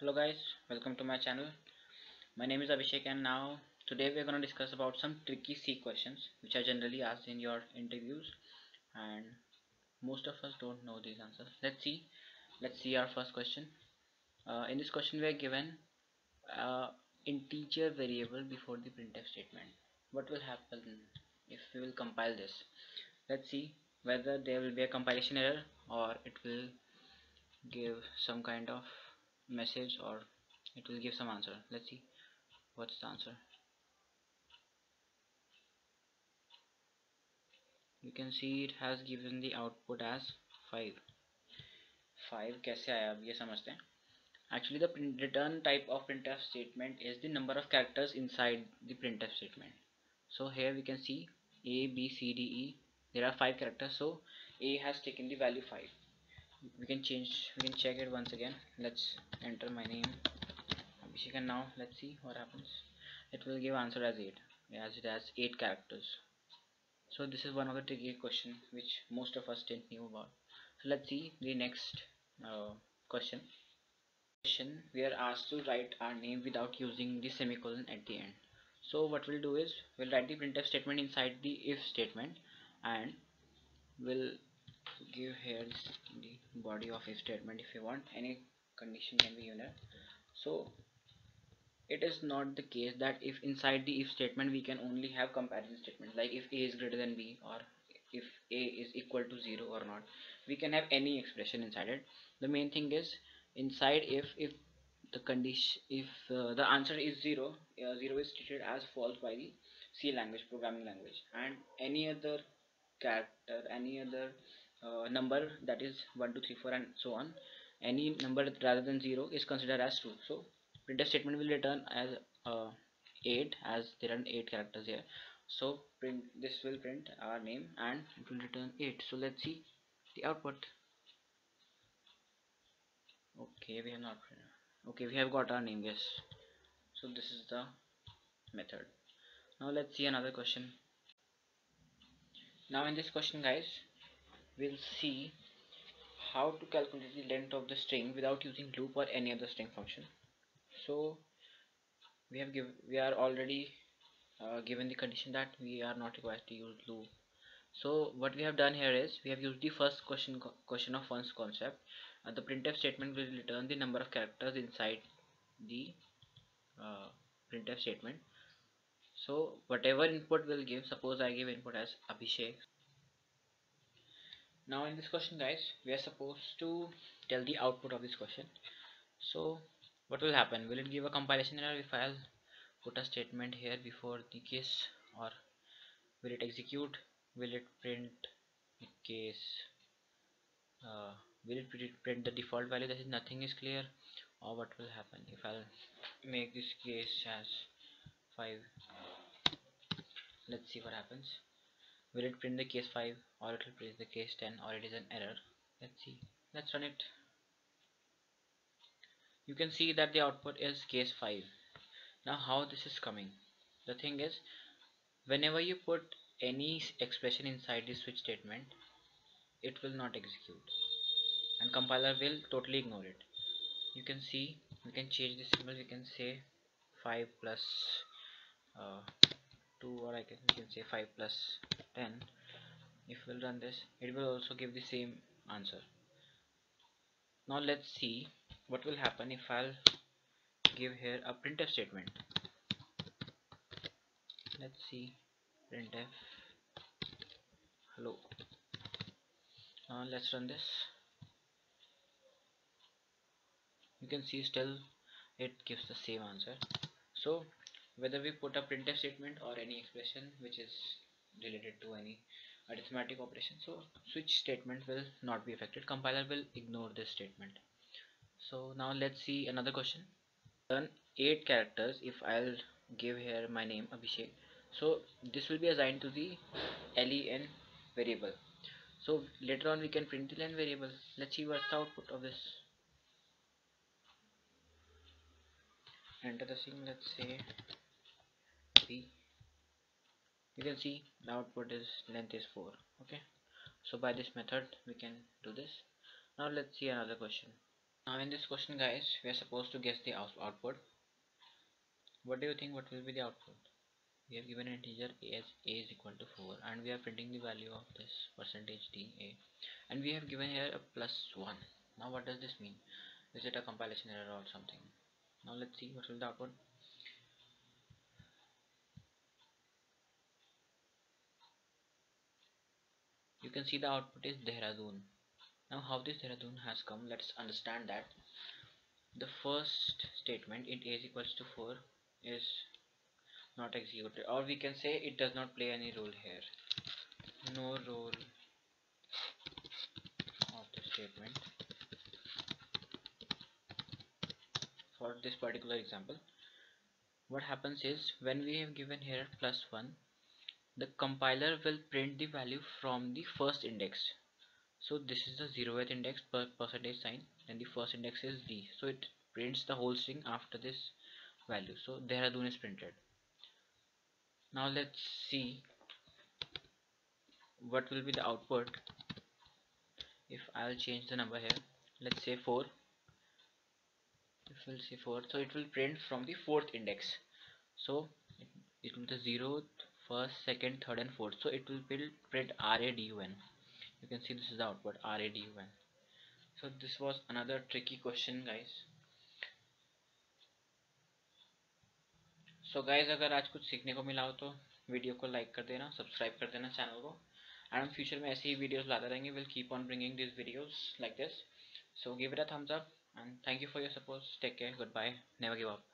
hello guys welcome to my channel. My name is Abhishek and now today we are going to discuss about some tricky C questions which are generally asked in your interviews and most of us don't know these answers. Let's see let's see our first question. Uh, in this question we are given uh, integer variable before the printf statement. What will happen if we will compile this? Let's see whether there will be a compilation error or it will give some kind of message or it will give some answer let's see what's the answer you can see it has given the output as 5 5 कैसे आया अब ये समझते हैं actually the print return type of printf statement is the number of characters inside the printf statement so here we can see a b c d e there are five characters so a has taken the value 5 we can change we can check it once again. Let's enter my name. Abhishek and now let's see what happens. It will give answer as 8 as it has 8 characters. So this is one of the tricky question which most of us didn't know about. So let's see the next uh, question. Question we are asked to write our name without using the semicolon at the end. So what we'll do is we'll write the printf statement inside the if statement and we'll give here the body of if statement if you want any condition can be given. So it is not the case that if inside the if statement we can only have comparison statements like if a is greater than b or if a is equal to 0 or not. We can have any expression inside it. The main thing is inside if if the condition if uh, the answer is 0 uh, 0 is treated as false by the C language programming language. And any other character any other uh, number that is 1 2 3 4 and so on. Any number rather than 0 is considered as true. So printf statement will return as uh, 8 as there are 8 characters here. So print this will print our name and it will return 8 so let's see the output. Okay we have not okay we have got our name yes. So this is the method. Now let's see another question. Now in this question guys we'll see how to calculate the length of the string without using loop or any other string function. So we have give we are already uh, given the condition that we are not required to use loop. So what we have done here is we have used the first question question of once concept. Uh, the printf statement will return the number of characters inside the uh, printf statement. So whatever input will give suppose I give input as Abhishek now in this question guys we are supposed to tell the output of this question. So what will happen? Will it give a compilation error if I'll put a statement here before the case or will it execute? Will it print the case? Uh, will it print the default value? That is nothing is clear. Or what will happen if I'll make this case as 5 let's see what happens will it print the case 5 or it will print the case 10 or it is an error? Let's see. Let's run it. You can see that the output is case 5 now how this is coming? The thing is whenever you put any expression inside the switch statement it will not execute. And compiler will totally ignore it. You can see we can change the symbol. We can say 5 plus, uh, 2 or I can, can say 5 plus 10 if we'll run this it will also give the same answer. Now let's see what will happen if I'll give here a printf statement. Let's see. Printf. Hello. Now let's run this. You can see still it gives the same answer. So whether we put a printf statement or any expression which is related to any arithmetic operation. So switch statement will not be affected. Compiler will ignore this statement. So now let's see another question. Turn 8 characters if I'll give here my name Abhishek. So this will be assigned to the len variable. So later on we can print the len variable. Let's see what's the output of this. Enter the string let's say b you can see the output is length is 4 okay? So by this method we can do this. Now let's see another question. Now in this question guys we are supposed to guess the out output. What do you think? What will be the output? We have given an integer as a is equal to 4 and we are printing the value of this percentage d a. And we have given here a plus 1 now what does this mean? Is it a compilation error or something? Now let's see what will the output you can see the output is Dehradun. Now how this Dehradun has come let's understand that. The first statement int is equals to 4 is not executed. Or we can say it does not play any role here. No role of the statement. For this particular example what happens is when we have given here plus 1 the compiler will print the value from the first index. So this is the zeroth index per percentage sign and the first index is d so it prints the whole string after this value. So Dehradun is printed. Now let's see what will be the output. If I'll change the number here let's say 4 if we'll say 4 so it will print from the fourth index. So it, will the zeroth first second third and fourth so it will print RADUN you can see this is the output RADUN so this was another tricky question guys so guys अगर आज कुछ सीखने को मिला हो तो video को like कर देना सब्सक्राइब कर देना चैनल को एंड हम फ्यूचर में ऐसे ही वीडियोस लाते रहेंगे will keep on bringing this videos like this so give it a thumbs up and thank you for your support take care goodbye never give up